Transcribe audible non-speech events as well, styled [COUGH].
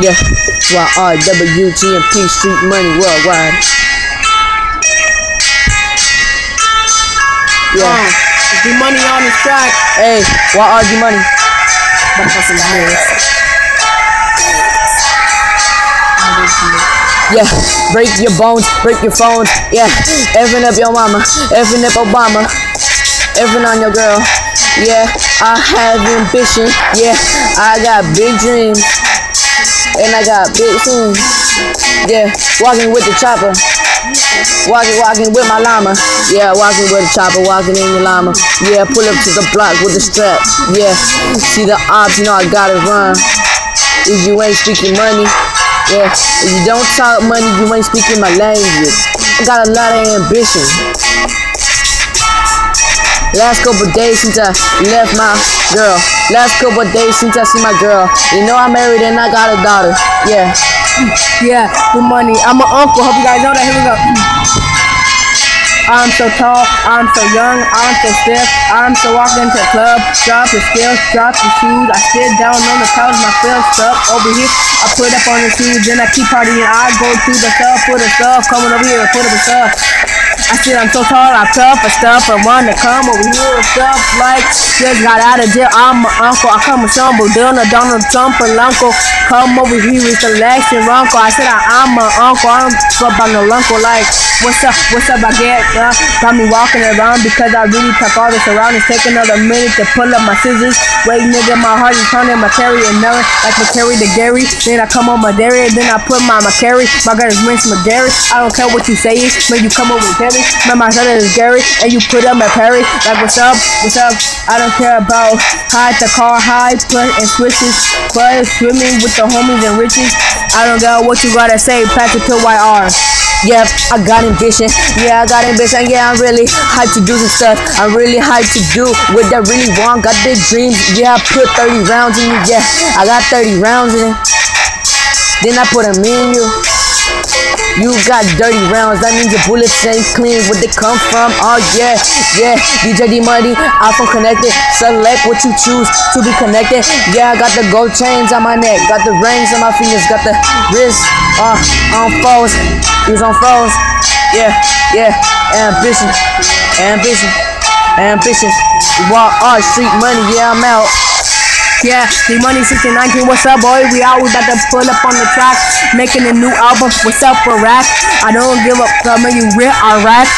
Yeah, YRWTMP Street Money Worldwide. Yeah. Uh, the money on the track. Hey, YRG Money. About to some Yeah, break your bones, break your phones. Yeah, effing up your mama, effing up Obama, effing on your girl. Yeah, I have ambition. Yeah, I got big dreams. And I got big things. Yeah, walking with the chopper. Walking, walking with my llama. Yeah, walking with the chopper, walking in the llama. Yeah, pull up to the block with the strap. Yeah, see the ops, you know I gotta run. If you ain't speaking money, yeah, if you don't talk money, you ain't speaking my language. I got a lot of ambition. Last couple days since I left my girl. Last couple days since I see my girl. You know I'm married and I got a daughter. Yeah. [CLEARS THROAT] Yeah, the money. I'm an uncle. Hope you guys know that. Here we go. [CLEARS THROAT] I'm so tall, I'm so young, I'm so stiff, I'm so walking into the club, drop the skills, drop the shoes, I sit down on the couch, my feels stuck over here, I put up on the shoes, then I keep partying, I go through the stuff, put the stuff, coming over here, put up the stuff. I said I'm so tall, I'm tough for stuff, and want to come over here and stuff like just got out of jail. I'm my uncle, I come with some Donald, Donald Trump and uncle. Come over here with selection uncle. I said I, am my uncle, I'm on the uncle like what's up, what's up, I get uh, got me walking around because I really took all this around. It's take another minute to pull up my scissors. Wait, nigga, my heart is turning, my carry and melon like my carry the Gary. Then I come on my dairy, then I put my my carry. My girl is Vince McGarry. I don't care what you say, when you come over with Terry. Man, my son is Gary, and you put up my Perry. Like, what's up? What's up? I don't care about hide the car, hide, put and switches. But swimming with the homies and riches. I don't know what you gotta say, Patrick to YR. Yeah, I got ambition. Yeah, I got ambition. Yeah, I'm really hyped to do some stuff. I'm really hyped to do what I really want. Got big dreams. Yeah, I put 30 rounds in you. Yeah, I got 30 rounds in. Then I put them in you. You got dirty rounds, that means your bullets ain't clean. Where they come from? Oh yeah, yeah. DJ D Money, iPhone connected. Select what you choose to be connected. Yeah, I got the gold chains on my neck, got the rings on my fingers, got the wrist uh, on foes. He's on foes. Yeah, yeah. Ambition, ambition, ambition. Walk art, street money. Yeah, I'm out. Yeah, the money 1619. What's up, boy? We out. We about to pull up on the track, making a new album. What's up for rap? I don't give up. Coming you real Iraq.